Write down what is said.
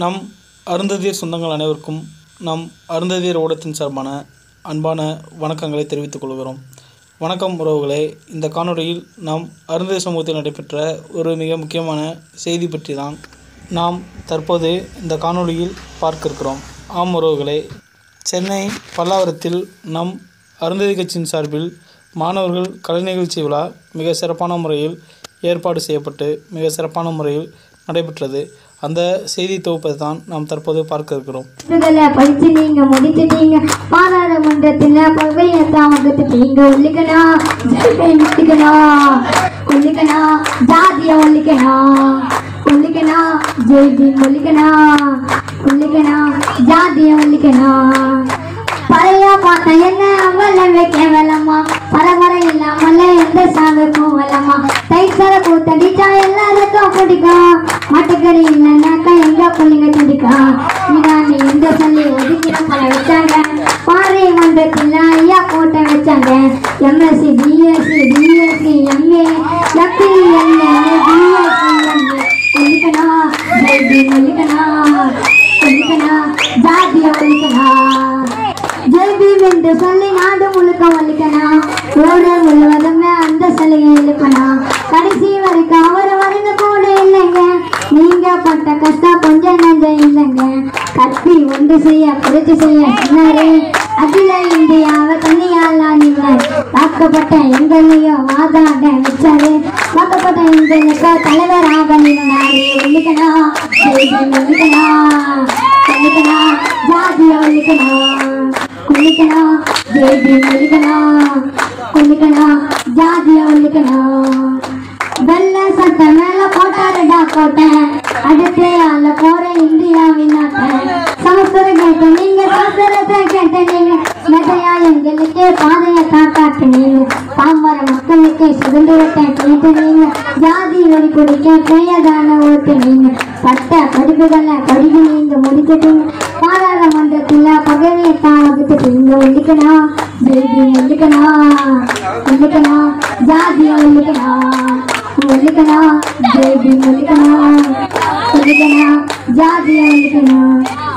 நம் அருந்ததியர் சொந்தங்கள் அனைவருக்கும் நம் அருந்ததியர் ஓடத்தின் சார்பான அன்பான வணக்கங்களை தெரிவித்துக் கொள்கிறோம். வணக்கம் உறவுகளே. இந்த காணொளியில் நாம் அருந்ததி சமூகத்தில் நடைபெற்ற ஒரு மிக முக்கியமான செய்தி பற்றி தான் நாம் தற்போது இந்த காணொளியில் பார்க்க இருக்கிறோம் ஆம் உறவுகளே. சென்னை பல்லாவரத்தில் நம் அருந்ததி கட்சியின் சார்பில் மாணவர்கள் கலை நிகழ்ச்சி விழா மிக சிறப்பான முறையில் ஏற்பாடு செய்யப்பட்டு மிக சிறப்பான முறையில் நடைபெற்றது. அந்த செய்தி தொகுப்பை தான் நாம் தற்போது பார்க்க இருக்கிறோம். இதுல படிச்சு நீங்க முடிச்சிட்டீங்க நீங்க பாராளுமன்றத்தில் நீங்க ஒல்லிக்கணும் ஒல்லிக்கணும் ஜாதிய ஒல்லிக்கணும் ஒல்லிக்கணும் ஜெய்பி ஒல்லிக்கணும் ஒல்லிக்கணும் ஜாதிய ஒல்லிக்கணும் பழைய பாட்டை என்ன அவளவே கேவலமா MSc BSc BSc MA FE MA BSc MA. ஒழிக்கணும் ஜெய்பி ஒழிக்கணும் ஒழிக்கணும் ஜாதிய ஒழிக்கணும் ஜெய்பீம் என்று சொல்லி நாடு முழுக்க ஒழிக்கணும் ஊரு முழுவதுமே அந்த சிலையை இழுக்கணும் கடைசி வரைக்கும் அவர் வருங்க கூட இல்லைங்க. நீங்க பட்ட கஷ்டம் கொஞ்சம் நஞ்சம் இல்லைங்க. கத்தி ஒன்று செய்ய புரட்சி செய்ய சொன்னாரு. அகில இந்தியாவை தனியால நின்றார் தாக்கப்பட்ட எங்களையும் வாதாட வச்சாரு தாக்கப்பட்ட எங்களுக்கோ தலைவராக நின்றாரு ஒழிக்கணும் ஒழிக்கணும் ஒழிக்கணும் ஜாதிய ஒழிக்கணும் ஒழிக்கணும் ஜெய்பி ஒழிக்கணும் மக்களுக்கு சுதந்திரத்தை கேட்டு நீங்க ஜாதி வரி குடிக்க பேயதான ஓட்டு படிப்புகளை படிப்பு நீங்க முடிச்சிட்டீங்க பாராளுமன்றத்தில் பகவியத்தான் வகுத்துட்டீங்க ஒழிக்கணும் ஜெய்பி ஒழிக்கணும் ஒழிக்கணும் ஜாதிய ஒழிக்கணும் ஒழிக்கணும் ஜெய்பி ஒழிக்கணும் ஒழிக்கணும் ஜாதிய ஒழிக்கணும்